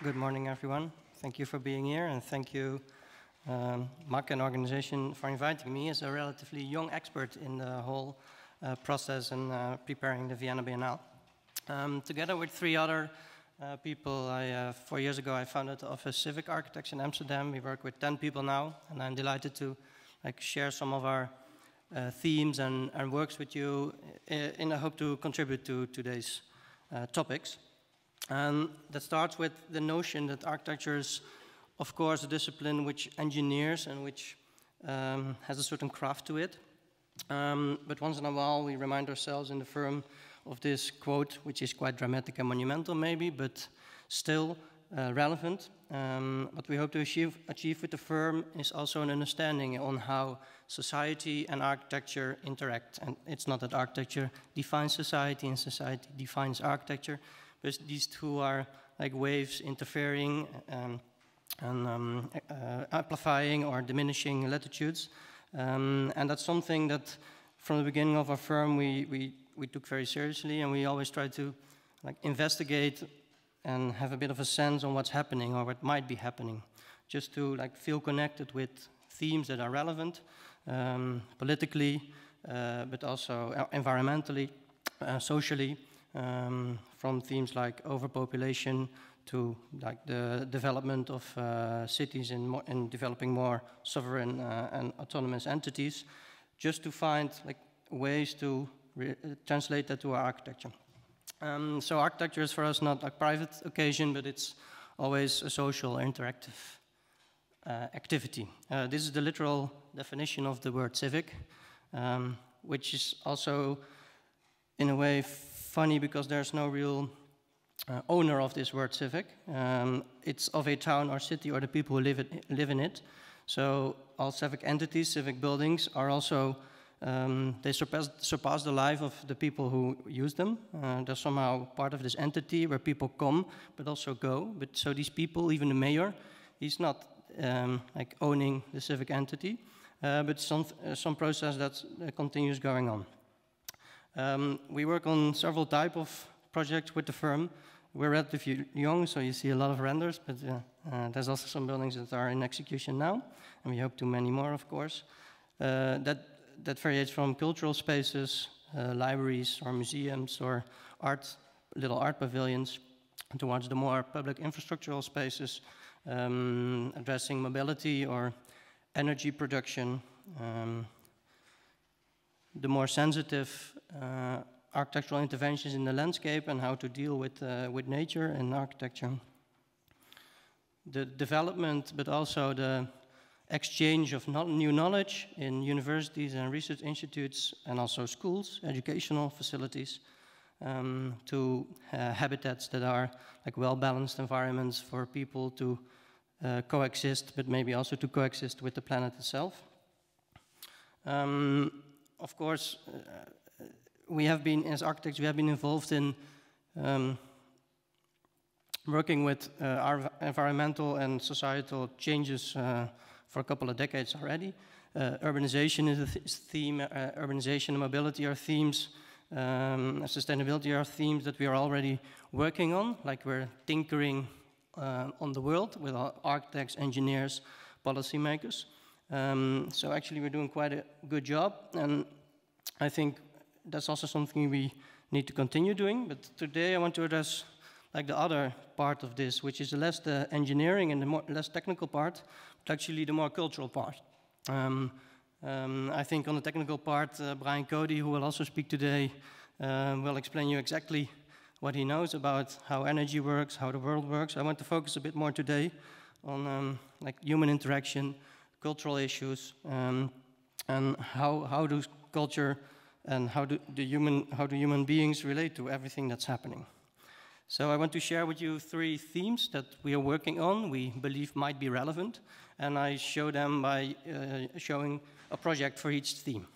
Good morning, everyone. Thank you for being here, and thank you, um, MAK and organization, for inviting me as a relatively young expert in the whole uh, process and uh, preparing the Vienna Biennale. Um, together with three other uh, people, I, uh, four years ago, I founded the Office Civic Architects in Amsterdam. We work with 10 people now, and I'm delighted to like share some of our uh, themes and, and, works with you uh, in the hope to contribute to today's topics. And that starts with the notion that architecture is, of course, a discipline which engineers and which um, has a certain craft to it. Um, but once in a while, we remind ourselves in the firm of this quote, which is quite dramatic and monumental, maybe, but still uh, relevant. Um, what we hope to achieve, achieve with the firm is also an understanding on how society and architecture interact. And it's not that architecture defines society and society defines architecture, but these two are like waves interfering um, and um, uh, amplifying or diminishing latitudes. Um, and that's something that from the beginning of our firm we, we, we took very seriously and we always try to like investigate and have a bit of a sense on what's happening or what might be happening, just to like feel connected with themes that are relevant um, politically, uh, but also environmentally, uh, socially, um, from themes like overpopulation to like the development of uh, cities in, in, developing more sovereign uh, and autonomous entities, just to find like ways to translate that to our architecture. Um, so architecture is for us not a private occasion, but it's always a social, or interactive uh, activity. Uh, this is the literal definition of the word civic, um, which is also, in a way, funny because there's no real uh, owner of this word civic. Um, it's of a town or city or the people who live, it, live in it. So all civic entities, civic buildings are also um, they surpass, surpass, the life of the people who use them. Uh, they're somehow part of this entity where people come but also go. But so these people, even the mayor, he's not um, like owning the civic entity, uh, but some uh, some process that uh, continues going on. Um, we work on several type of projects with the firm. We're relatively young, so you see a lot of renders, but uh, uh, there's also some buildings that are in execution now, and we hope to many more, of course. that that varies from cultural spaces, uh, libraries or museums or art, little art pavilions, towards the more public infrastructural spaces, um, addressing mobility or energy production, um, the more sensitive uh, architectural interventions in the landscape and how to deal with, uh, with nature and architecture. The development, but also the exchange of new knowledge in universities and research institutes and also schools, educational facilities, um, to uh, habitats that are like well-balanced environments for people to uh, coexist, but maybe also to coexist with the planet itself. Um, of course, uh, we have been, as architects, we have been involved in um, working with uh, our environmental and societal changes uh, for a couple of decades already. Uh, urbanization is a th theme, uh, urbanization and mobility are themes, um, sustainability are themes that we are already working on, like we're tinkering uh, on the world with our architects, engineers, policymakers. Um, so actually we're doing quite a good job, and I think that's also something we need to continue doing, but today I want to address like the other part of this, which is less the engineering and the more, less technical part, but actually the more cultural part. Um, um, I think on the technical part, uh, Brian Cody, who will also speak today, uh, will explain you exactly what he knows about how energy works, how the world works. I want to focus a bit more today on um, like human interaction, cultural issues, um, and how, how do culture and how do, the human, how do human beings relate to everything that's happening. So I want to share with you three themes that we are working on, we believe might be relevant, and I show them by uh, showing a project for each theme.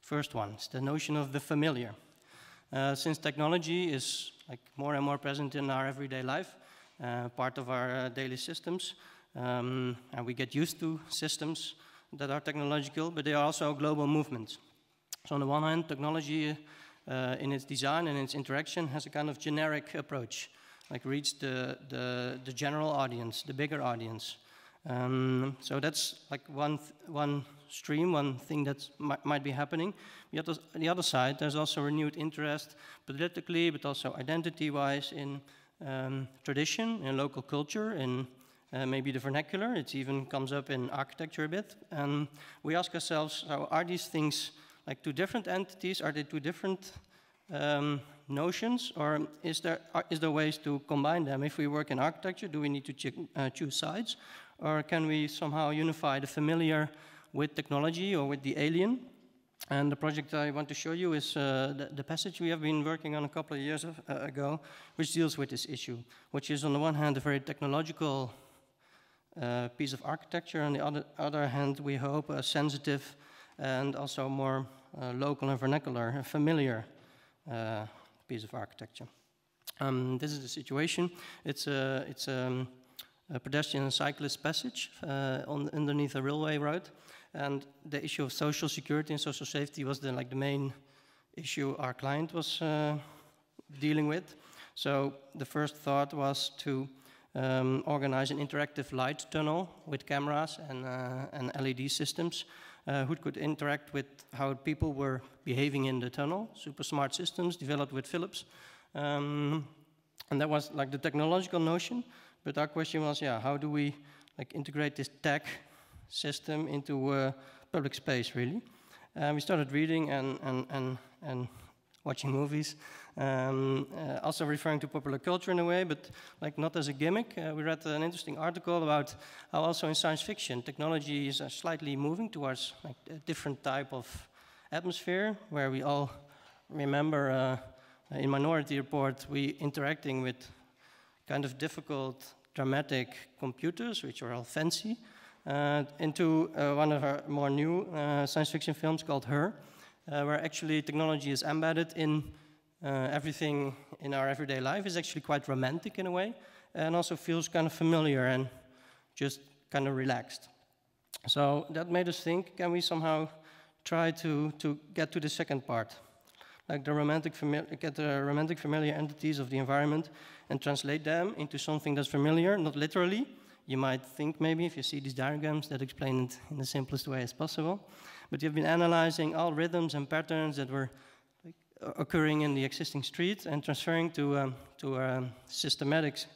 First one is the notion of the familiar. Uh, since technology is like more and more present in our everyday life, uh, part of our uh, daily systems, um, and we get used to systems that are technological, but they are also global movements. So on the one hand, technology uh, in its design and its interaction has a kind of generic approach, like reach the, the, the general audience, the bigger audience. Um, so that's like one, one stream, one thing that might be happening. The other, the other side, there's also renewed interest politically, but also identity-wise in um, tradition, in local culture, in uh, maybe the vernacular. It even comes up in architecture a bit. And we ask ourselves, so are these things like two different entities? Are they two different um, notions, or is there, are, is there ways to combine them? If we work in architecture, do we need to uh, choose sides? Or can we somehow unify the familiar with technology or with the alien? And the project I want to show you is uh, the, the, passage we have been working on a couple of years of, uh, ago, which deals with this issue, which is on the one hand a very technological uh, piece of architecture, on the other, other hand we hope a sensitive and also more uh, local and vernacular, familiar uh, piece of architecture. Um, this is the situation. It's a, it's a um, a pedestrian and cyclist passage uh, on, underneath a railway road. And the issue of social security and social safety was the, like, the main issue our client was dealing with. So the first thought was to um, organize an interactive light tunnel with cameras and, uh, and LED systems uh, who could interact with how people were behaving in the tunnel. Super smart systems developed with Philips. Um, and that was like the technological notion. But our question was, yeah, how do we like integrate this tech system into uh, public space, really? Uh, we started reading and, and, and, and watching movies, um, uh, also referring to popular culture in a way, but like not as a gimmick. Uh, we read an interesting article about how also in science fiction, technology is slightly moving towards like a different type of atmosphere, where we all remember uh, in Minority Report, we interacting with kind of difficult, dramatic computers, which are all fancy, uh, into uh, one of our more new uh, science fiction films called Her, uh, where actually technology is embedded in uh, everything in our everyday life. is actually quite romantic in a way, and also feels kind of familiar and just kind of relaxed. So that made us think, can we somehow try to, to get to the second part? like the romantic get the romantic familiar entities of the environment and translate them into something that's familiar, not literally. You might think maybe if you see these diagrams that explain it in the simplest way as possible. But you've been analyzing all rhythms and patterns that were occurring in the existing street and transferring to, um, to um, systematics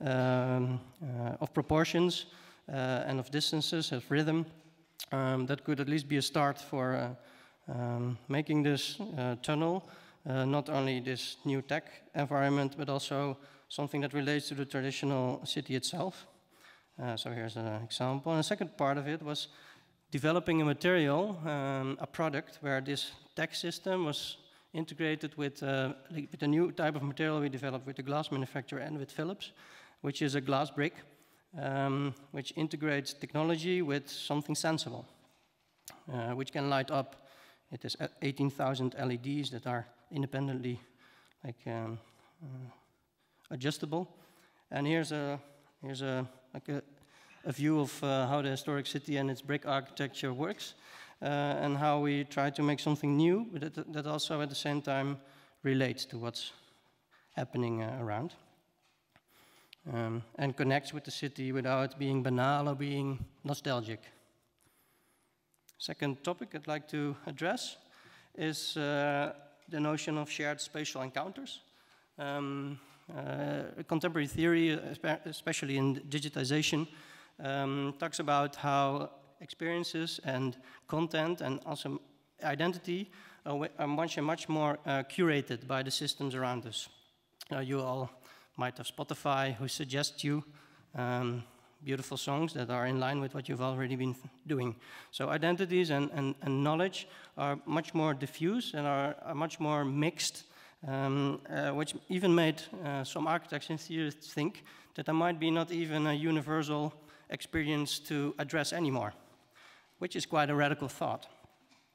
um, uh, of proportions uh, and of distances, of rhythm. Um, that could at least be a start for uh, um, making this uh, tunnel uh, not only this new tech environment, but also something that relates to the traditional city itself. So here's an example. And the second part of it was developing a material, um, a product where this tech system was integrated with, uh, with a new type of material we developed with the glass manufacturer and with Philips, which is a glass brick, um, which integrates technology with something sensible, uh, which can light up it has 18,000 LEDs that are independently like um, uh, adjustable. And here's a here's a like a, a view of uh, how the historic city and its brick architecture works, uh, and how we try to make something new, but that, that also at the same time relates to what's happening uh, around. Um, and connects with the city without being banal or being nostalgic. Second topic I'd like to address is uh, the notion of shared spatial encounters. Um, uh, contemporary theory, especially in digitization, um, talks about how experiences and content and also identity are much, much more uh, curated by the systems around us. Uh, you all might have Spotify who suggests you um, beautiful songs that are in line with what you've already been doing. So identities and, and, and knowledge are much more diffuse and are, are much more mixed, um, uh, which even made uh, some architects and theorists think that there might be not even a universal experience to address anymore, which is quite a radical thought.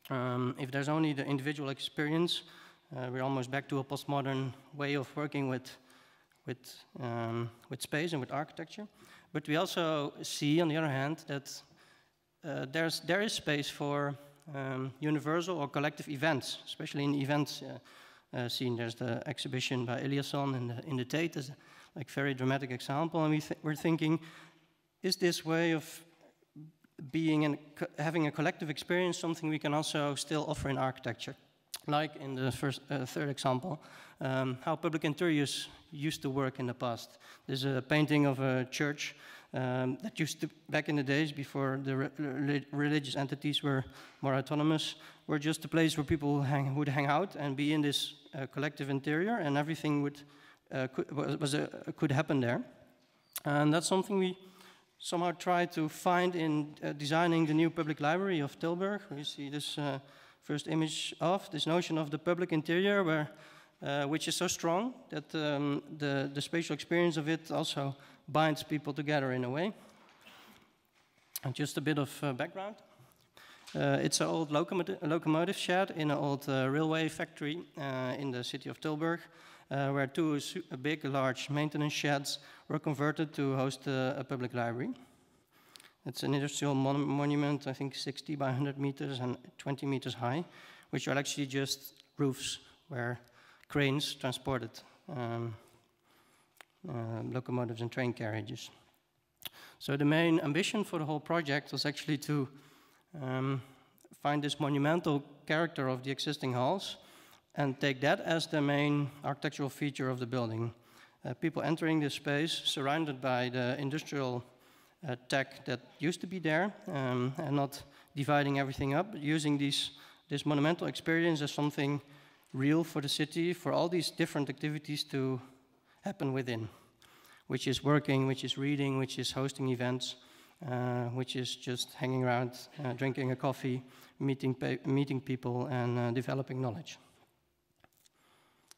Um, if there's only the individual experience, uh, we're almost back to a postmodern way of working with, with, um, with space and with architecture. But we also see, on the other hand, that uh, there's, there is space for um, universal or collective events, especially in events uh, uh, scene. There's the exhibition by Eliasson in the, in the Tate as a like, very dramatic example, and we th we're thinking, is this way of being in, having a collective experience something we can also still offer in architecture? Like in the first, uh, third example, um, how public interiors used to work in the past. There's a painting of a church um, that used to, back in the days before the re religious entities were more autonomous, were just a place where people hang, would hang out and be in this uh, collective interior, and everything would uh, could, was a, could happen there. And that's something we somehow try to find in uh, designing the new public library of Tilburg. You see this uh, first image of this notion of the public interior, where, uh, which is so strong that um, the, the spatial experience of it also binds people together in a way. And just a bit of uh, background. Uh, it's an old locomotive, locomotive shed in an old uh, railway factory in the city of Tilburg, where two big, large maintenance sheds were converted to host a public library. It's an industrial mon monument, I think 60 by 100 meters and 20 meters high, which are actually just roofs where cranes transported um, uh, locomotives and train carriages. So the main ambition for the whole project was actually to um, find this monumental character of the existing halls and take that as the main architectural feature of the building. Uh, people entering this space surrounded by the industrial uh, tech that used to be there um, and not dividing everything up, but using these, this monumental experience as something real for the city, for all these different activities to happen within, which is working, which is reading, which is hosting events, uh, which is just hanging around, uh, drinking a coffee, meeting, meeting people, and uh, developing knowledge.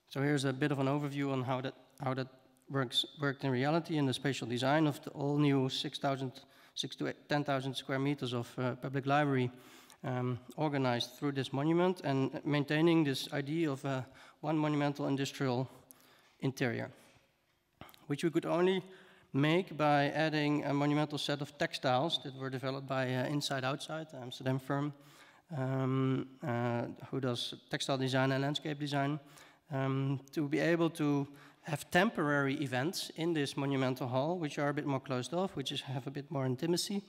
So here's a bit of an overview on how that, how that works, worked in reality in the spatial design of the all new 6,000 6 to 10,000 square meters of uh, public library um, organized through this monument and maintaining this idea of uh, one monumental industrial interior which we could only make by adding a monumental set of textiles that were developed by uh, Inside Outside, Amsterdam firm, um, uh, who does textile design and landscape design, um, to be able to have temporary events in this monumental hall, which are a bit more closed off, which is, have a bit more intimacy,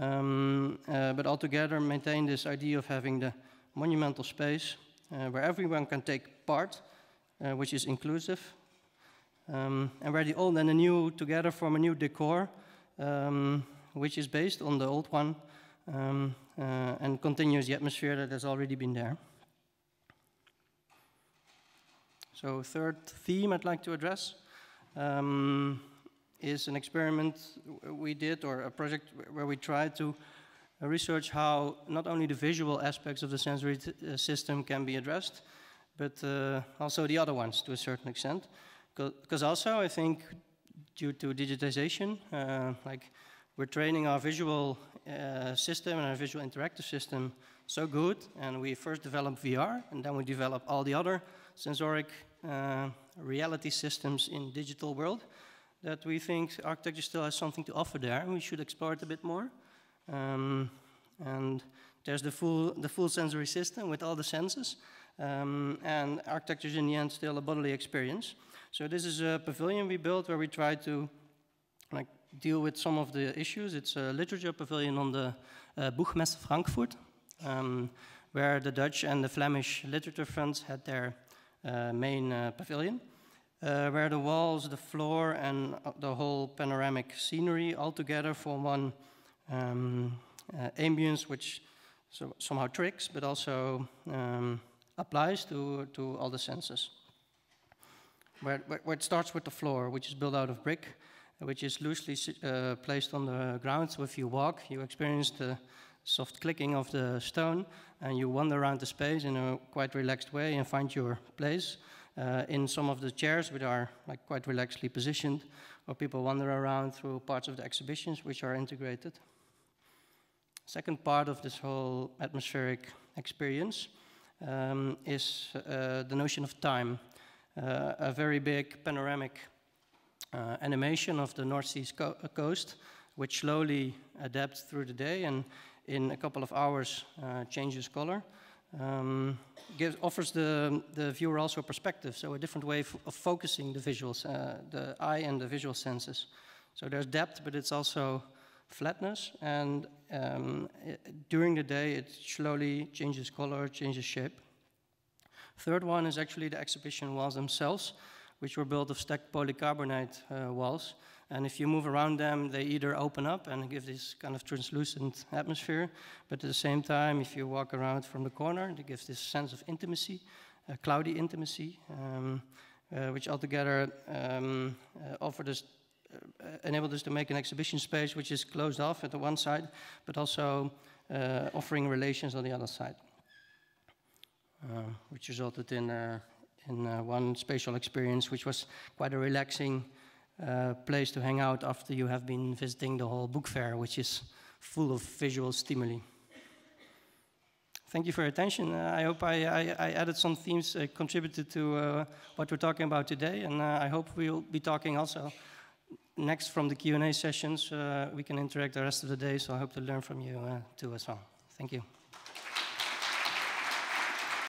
um, uh, but altogether maintain this idea of having the monumental space uh, where everyone can take part, uh, which is inclusive, um, and where the old and the new together form a new decor, um, which is based on the old one um, uh, and continues the atmosphere that has already been there. So third theme I'd like to address um, is an experiment we did or a project where we tried to research how not only the visual aspects of the sensory uh, system can be addressed, but uh, also the other ones to a certain extent. Because also, I think, due to digitization, uh, like we're training our visual uh, system and our visual interactive system so good, and we first develop VR, and then we develop all the other sensoric uh, reality systems in digital world, that we think architecture still has something to offer there, and we should explore it a bit more. Um, and there's the full, the full sensory system with all the senses, um, and architecture is in the end still a bodily experience. So this is a pavilion we built where we try to like deal with some of the issues. It's a literature pavilion on the uh, Buchmesse Frankfurt, um, where the Dutch and the Flemish literature funds had their main uh, pavilion, uh, where the walls, the floor, and uh, the whole panoramic scenery all together form one um, uh, ambience, which so somehow tricks, but also um, applies to, to all the senses where, where, it starts with the floor, which is built out of brick, which is loosely uh, placed on the ground. So if you walk, you experience the soft clicking of the stone, and you wander around the space in a quite relaxed way and find your place. Uh, in some of the chairs, which are like quite relaxedly positioned, or people wander around through parts of the exhibitions which are integrated. Second part of this whole atmospheric experience um, is uh, the notion of time. Uh, a very big panoramic uh, animation of the North Sea co coast, which slowly adapts through the day and in a couple of hours uh, changes color. Um, gives, offers the, the viewer also a perspective, so a different way of focusing the visuals, uh, the eye and the visual senses. So there's depth, but it's also flatness, and um, it, during the day it slowly changes color, changes shape. Third one is actually the exhibition walls themselves, which were built of stacked polycarbonate uh, walls. And if you move around them, they either open up and give this kind of translucent atmosphere, but at the same time, if you walk around from the corner, it gives this sense of intimacy, uh, cloudy intimacy, um, uh, which altogether um, uh, offered us, uh, enabled us to make an exhibition space which is closed off at the one side, but also uh, offering relations on the other side, which resulted in, in one spatial experience which was quite a relaxing uh, place to hang out after you have been visiting the whole book fair, which is full of visual stimuli. Thank you for your attention. Uh, I hope I, I, I, added some themes, uh, contributed to uh, what we're talking about today, and uh, I hope we'll be talking also next from the Q&A sessions. We can interact the rest of the day, so I hope to learn from you too as well. Thank you.